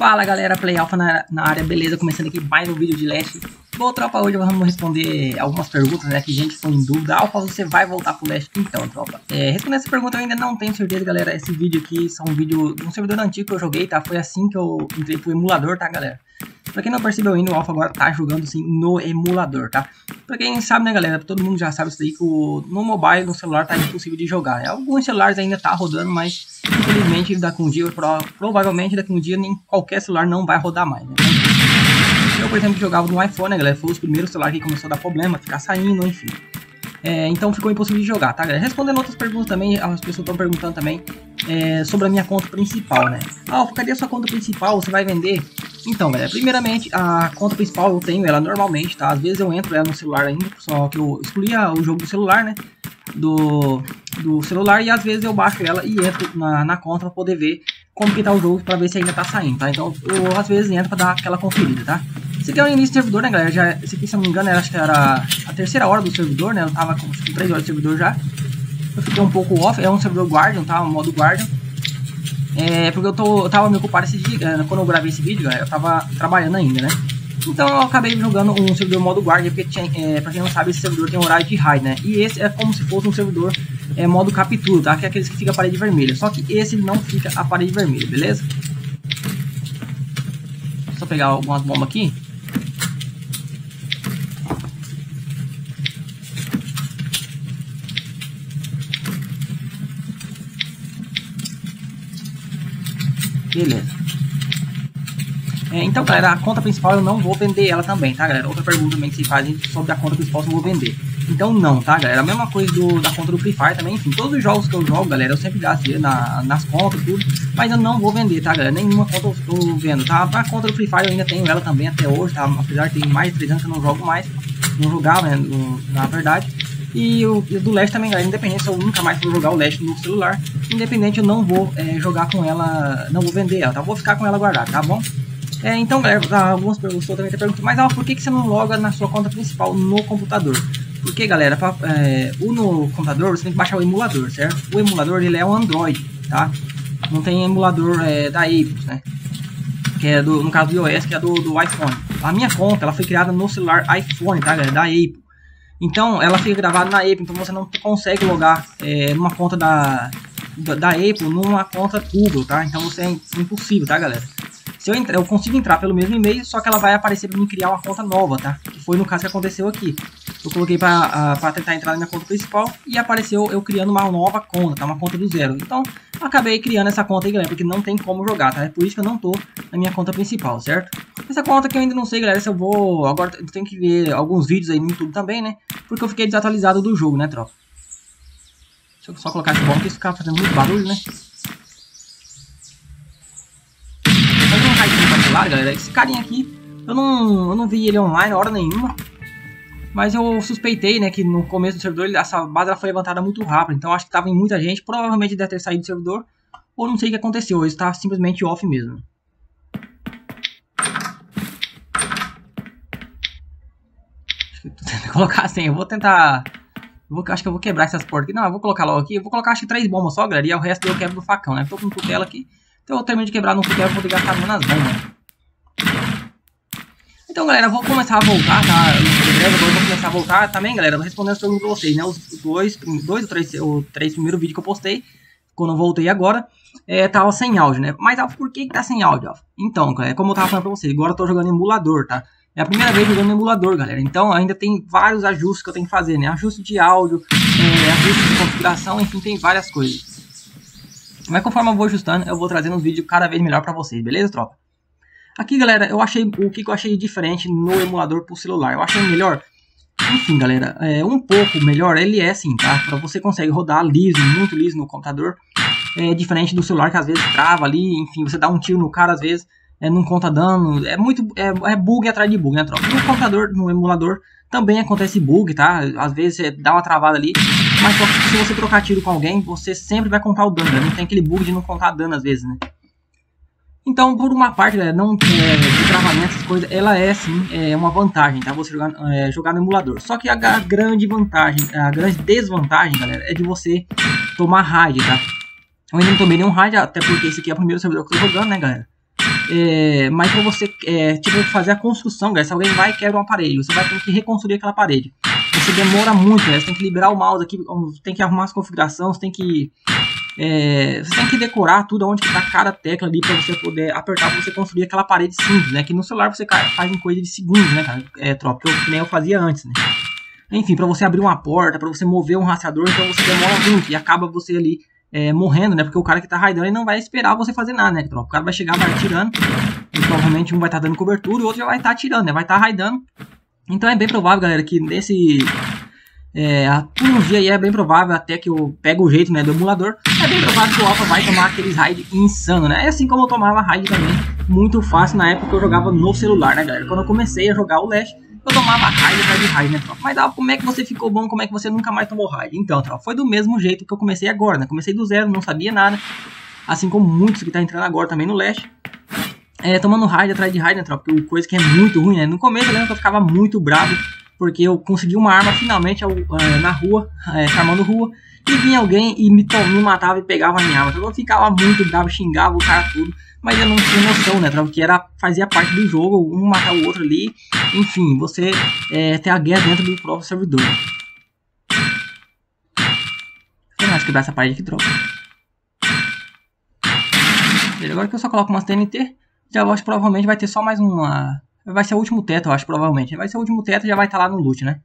Fala galera, Play Alpha na, na, área, beleza? Começando aqui mais um vídeo de Leste. Bom, tropa, hoje vamos responder algumas perguntas, né, que gente ficou em dúvida. Alpha, você vai voltar pro Leste? Então, tropa, é, respondendo essa pergunta eu ainda não tenho certeza, galera. Esse vídeo aqui são um vídeo de um servidor antigo que eu joguei, tá? Foi assim que eu entrei pro emulador, tá, galera? Pra quem não percebeu ainda, o Alpha agora tá jogando assim no emulador, tá? Pra quem sabe, né, galera, todo mundo já sabe isso daí, que o, no mobile, no celular, tá impossível de jogar. Né? Alguns celulares ainda tá rodando, mas infelizmente daqui um dia, provavelmente daqui um dia, nem qualquer celular não vai rodar mais, né? Eu, por exemplo, jogava no iPhone, né, galera? Foi os primeiros celulares que começou a dar problema, ficar saindo, enfim. É, então ficou impossível de jogar, tá, galera? Respondendo outras perguntas também, as pessoas estão perguntando também é, sobre a minha conta principal, né? Ah, cadê a sua conta principal? Você vai vender? Então, galera, primeiramente, a conta principal eu tenho ela normalmente, tá? Às vezes eu entro ela no celular ainda, só que eu excluí o jogo do celular, né? Do, do celular e às vezes eu baixo ela e entro na, na conta pra poder ver como que tá o jogo, pra ver se ainda tá saindo, tá? Então eu às vezes entro pra dar aquela conferida, tá? Esse aqui é o início do servidor, né, galera? Já, esse aqui, se eu não me engano, era, acho que era a terceira hora do servidor, né? Eu tava com, com 3 horas de servidor já. Eu fiquei um pouco off, é um servidor Guardian, tá? Um modo Guardian. É, porque eu, tô, eu tava me ocupado esse dia, é, quando eu gravei esse vídeo, galera, eu tava trabalhando ainda, né? Então eu acabei jogando um servidor modo Guardian, porque tinha, é, pra quem não sabe, esse servidor tem horário de raid, né? E esse é como se fosse um servidor é, modo captura, tá? Que é aqueles que fica a parede vermelha. Só que esse não fica a parede vermelha, beleza? Só pegar algumas bombas aqui. Beleza. É, então, galera, a conta principal eu não vou vender ela também, tá, galera? Outra pergunta também que se fazem sobre a conta principal se eu vou vender. Então, não, tá, galera? A mesma coisa do, da conta do Free Fire também. Enfim, todos os jogos que eu jogo, galera, eu sempre gasto dinheiro na, nas contas, tudo. Mas eu não vou vender, tá, galera? Nenhuma conta eu estou vendo, tá? A conta do Free Fire eu ainda tenho ela também até hoje, tá? Apesar de ter mais de 3 anos que eu não jogo mais. Não jogava, né, no, na verdade. E o do Leste também, galera, independente se eu nunca mais for jogar o Leste no celular, independente eu não vou é, jogar com ela, não vou vender ela, tá? Vou ficar com ela guardada, tá bom? É, então, galera, algumas pessoas também estão perguntando, mas ah, por que, que você não loga na sua conta principal no computador? Porque, galera, pra, é, o no computador você tem que baixar o emulador, certo? O emulador, ele é um Android, tá? Não tem emulador é, da Apple, né? Que é do, no caso do iOS, que é do, do iPhone. A minha conta, ela foi criada no celular iPhone, tá, galera? Da Apple. Então, ela fica gravada na Apple, então você não consegue logar é, numa conta da, da, Apple numa conta Google, tá? Então você é impossível, tá, galera? Se eu entrar, eu consigo entrar pelo mesmo e-mail, só que ela vai aparecer para mim criar uma conta nova, tá? Que foi no caso que aconteceu aqui. Eu coloquei para tentar entrar na minha conta principal e apareceu eu criando uma nova conta, tá? Uma conta do zero. Então, acabei criando essa conta aí, galera, porque não tem como jogar, tá? É por isso que eu não tô na minha conta principal, certo? Essa conta que eu ainda não sei, galera, se eu vou... Agora eu tenho que ver alguns vídeos aí no YouTube também, né? Porque eu fiquei desatualizado do jogo, né, tropa? Deixa eu só colocar esse bomba, que isso fica fazendo muito barulho, né? Fazer um raidinho particular, galera. Esse carinha aqui, eu não, eu não vi ele online hora nenhuma. Mas eu suspeitei, né, que no começo do servidor essa base ela foi levantada muito rápido. Então acho que tava em muita gente. Provavelmente deve ter saído do servidor. Ou não sei o que aconteceu. Ele está simplesmente off mesmo. Tentando colocar assim. Eu vou tentar Vou, acho que eu vou quebrar essas portas aqui. Não, eu vou colocar logo aqui. Eu vou colocar acho que três bombas só, galera. E o resto eu quebro do facão, né? Tô com cutela aqui. Então eu termino de quebrar no cutelo pra poder gastar nas bombas. Então, galera, eu vou começar a voltar, tá? Eu vou começar a voltar também, galera. Vou responder as perguntas pra vocês, né? Os dois, dois ou três, ou três primeiros vídeos que eu postei. Quando eu voltei agora. É, tava sem áudio, né? Mas por que, que tá sem áudio? Então, é como eu tava falando pra vocês. Agora eu tô jogando emulador, tá? É a primeira vez jogando no emulador, galera. Então ainda tem vários ajustes que eu tenho que fazer, né? Ajuste de áudio, é, ajuste de configuração, enfim, tem várias coisas. Mas conforme eu vou ajustando, eu vou trazendo um vídeo cada vez melhor pra vocês, beleza, tropa? Aqui, galera, eu achei o que eu achei diferente no emulador pro celular. Eu achei melhor. Enfim, galera, é, um pouco melhor ele é sim, tá? Pra você consegue rodar liso, muito liso no computador. É diferente do celular que às vezes trava ali, enfim, você dá um tiro no cara às vezes é, não conta dano, é muito é, é bug atrás de bug, né, tropa? No computador, no emulador, também acontece bug, tá? Às vezes você dá uma travada ali, mas só que se você trocar tiro com alguém, você sempre vai contar o dano, né? Não tem aquele bug de não contar dano às vezes, né? Então, por uma parte, né, não é, de travamento, essas coisas, ela é sim é uma vantagem, tá? Você jogar, é, jogar no emulador. Só que a, a, grande vantagem, a grande desvantagem, galera, é de você tomar raid, tá? Eu ainda não tomei nenhum raid, até porque esse aqui é o primeiro servidor que eu tô jogando, né, galera? É, mas pra você, é, tipo, fazer a construção, galera, se alguém vai e quebra uma parede, você vai ter que reconstruir aquela parede. Você demora muito, né? Você tem que liberar o mouse aqui, tem que arrumar as configurações, tem que... É, você tem que decorar tudo onde está cada tecla ali para você poder apertar para você construir aquela parede simples, né? Que no celular você faz em coisa de segundos, né, cara? É, tropa, que, eu, que nem eu fazia antes, né? Enfim, para você abrir uma porta, para você mover um rastreador, então você demora muito e acaba você ali é, morrendo, né? Porque o cara que tá raidando ele não vai esperar você fazer nada, né? O cara vai chegar, vai atirando, e provavelmente um vai estar tá dando cobertura e o outro já vai estar tá atirando, né? Vai estar tá raidando. Então é bem provável, galera, que nesse. É, um dia aí é bem provável até que eu pego o jeito né, do emulador. É bem provável que o Alpha vai tomar aqueles raid insano, né? É assim como eu tomava raid também, muito fácil na época que eu jogava no celular, né, galera? Quando eu comecei a jogar o Lash, eu tomava raid atrás de raid, né, tropa? Mas dava, como é que você ficou bom, como é que você nunca mais tomou raid? Então, tropa, foi do mesmo jeito que eu comecei agora, né? Comecei do zero, não sabia nada. Assim como muitos que tá entrando agora também no Lash. É, tomando raid atrás de raid, né, tropa? Porque coisa que é muito ruim, né? No começo eu lembro que eu ficava muito bravo, porque eu consegui uma arma finalmente é, na rua, é, chamando rua, e vinha alguém e me, me matava e pegava a minha arma. Então eu ficava muito bravo, xingava o cara tudo mas eu não tinha noção, né? Que era, fazia parte do jogo, um matar o outro ali. Enfim, você é, ter a guerra dentro do próprio servidor. Vou mais quebrar essa parede aqui, troca. Agora que eu só coloco umas TNT, já acho que provavelmente vai ter só mais uma. Vai ser o último teto, eu acho, provavelmente. Vai ser o último teto e já vai estar tá lá no loot, né?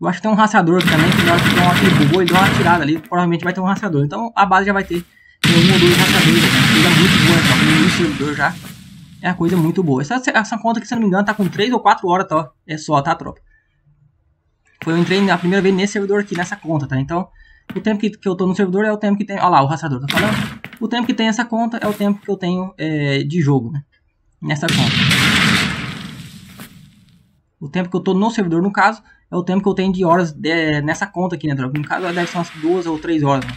Eu acho que tem um rastreador também, que na hora que deu uma, bugou e deu uma tirada ali, provavelmente vai ter um rastreador. Então a base já vai ter um ou dois rastreadores, é coisa muito boa, tá? No servidor já. É uma coisa muito boa. Essa, essa conta que, se não me engano, tá com 3 ou 4 horas, tá? É só, tá, tropa? Foi, eu entrei na primeira vez nesse servidor aqui, nessa conta, tá? Então, o tempo que, que eu tô no servidor é o tempo que tem... Olha lá, o rastreador, tá falando? O tempo que tem essa conta é o tempo que eu tenho é, de jogo, né? Nessa conta. O tempo que eu tô no servidor, no caso, é o tempo que eu tenho de horas de, nessa conta aqui, né, tropa? No caso, deve ser umas 2 ou 3 horas, né?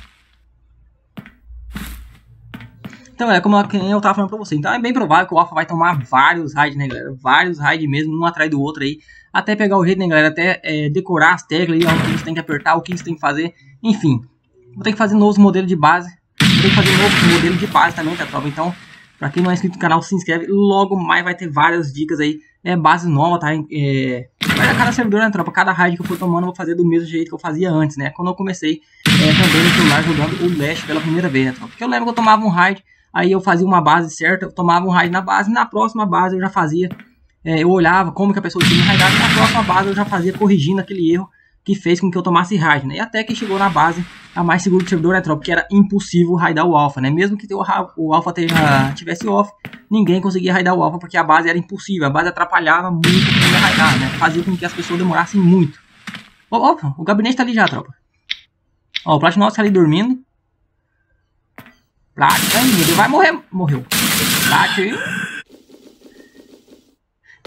Então é como eu tava falando pra você. Então é bem provável que o Alpha vai tomar vários raids, né, galera? Vários raids mesmo, um atrás do outro aí. Até pegar o jeito, né, galera? Até é, decorar as teclas aí, onde você tem que apertar, o que você tem que fazer. Enfim, vou ter que fazer novos modelos de base. Vou ter que fazer novo modelo de base também, tá, tropa? Então, pra quem não é inscrito no canal, se inscreve. Logo mais vai ter várias dicas aí. É, base nova, tá? É, cada servidor, né, tropa? Cada raid que eu for tomando, eu vou fazer do mesmo jeito que eu fazia antes, né? Quando eu comecei é, também no celular jogando o Lash pela primeira vez, né, tropa? Porque eu lembro que eu tomava um raid aí eu fazia uma base certa, eu tomava um raid na base, na próxima base eu já fazia, é, eu olhava como que a pessoa tinha raidado, na próxima base eu já fazia corrigindo aquele erro que fez com que eu tomasse raid, né? E até que chegou na base a mais segura do servidor, tropa? Que era impossível raidar o alpha, né? Mesmo que o, o alpha tivesse off, ninguém conseguia raidar o alpha porque a base era impossível, a base atrapalhava muito quem raidar, né? Fazia com que as pessoas demorassem muito. Opa, o gabinete tá ali já, tropa. Ó, o Platinox tá ali dormindo. Plat, ele vai morrer. Morreu.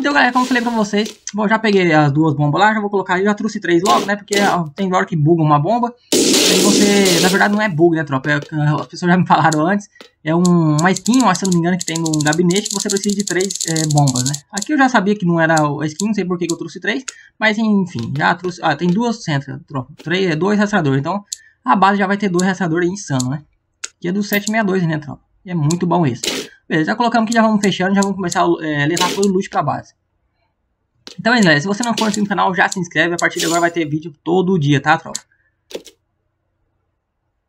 Então, galera, como eu falei pra vocês, bom, já peguei as duas bombas lá, já vou colocar, já trouxe três logo, né, porque tem hora que buga uma bomba, aí você, na verdade não é bug, né, tropa, é, as pessoas já me falaram antes, é um, uma skin, se eu não me engano, que tem um gabinete que você precisa de três é, bombas, né. Aqui eu já sabia que não era a skin, não sei por que eu trouxe três, mas enfim, já trouxe, ah, tem duas centros, tropa, três, dois rastreadores, então a base já vai ter dois rastreadores insano, né que é do 762, né, tropa? E é muito bom esse. Beleza, já colocamos aqui, já vamos fechando, já vamos começar a é, levar todo o loot pra base. Então, é, galera, se você não for inscrito no canal, já se inscreve. A partir de agora vai ter vídeo todo dia, tá, tropa?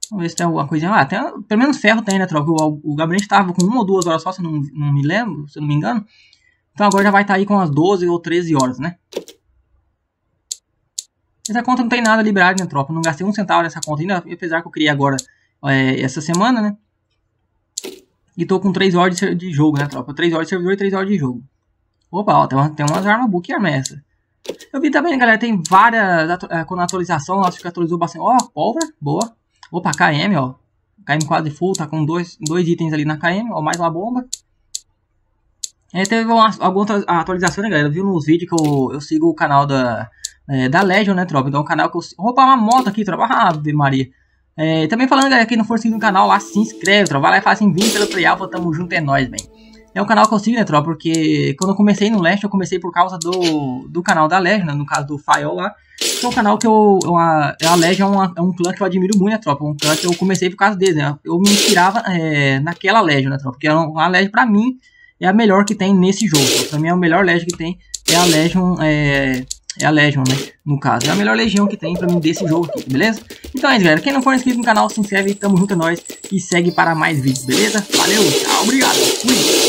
Vamos ver se tem alguma coisinha. Ah, tem, pelo menos ferro tem, né, tropa? O, o gabinete tava com uma ou duas horas só, se não, não me lembro, se não me engano. Então agora já vai estar tá aí com umas 12 ou 13 horas, né? Essa conta não tem nada liberado, né, tropa? Não gastei um centavo nessa conta ainda, apesar que eu criei agora é, essa semana, né? E tô com 3 horas de jogo, né, tropa? 3 horas de servidor e 3 horas de jogo. Opa, ó, tem, uma, tem umas armas book arma é essa. Eu vi também, galera, tem várias, é, com a atualização, acho que atualizou bastante. Ó, pólvora, boa. Opa, KM, ó. KM quase full, tá com dois, dois itens ali na KM, ó, mais uma bomba. É, teve uma, alguma atualização, né, galera? Viu nos vídeos que eu, eu sigo o canal da, é, da Legion, né, tropa? Então, o canal que eu... Opa, uma moto aqui, tropa. Ave Maria. É, também falando, galera, quem não for inscrito no canal lá, se inscreve, tropa. Vai lá e faz assim, vim pelo Play Alpha, tamo junto, é nóis, bem. É um canal que eu sigo, né, tropa? Porque quando eu comecei no Leste, eu comecei por causa do, do canal da Legion, né, no caso do Fael lá. Que é um canal que eu. Uma, a Legion é, uma, é um clã que eu admiro muito, né, tropa? Um clã que eu comecei por causa deles, né? Eu me inspirava é, naquela Legion, né, tropa? Porque era uma Legion pra mim é a melhor que tem nesse jogo. Pra mim, é a melhor Legion que tem é a Legion, é, é a Legion, né? No caso, é a melhor legião que tem pra mim desse jogo aqui, beleza? Então é isso, galera. Quem não for inscrito no canal, se inscreve, tamo junto, é nóis. E segue para mais vídeos, beleza? Valeu, tchau, obrigado. Fui.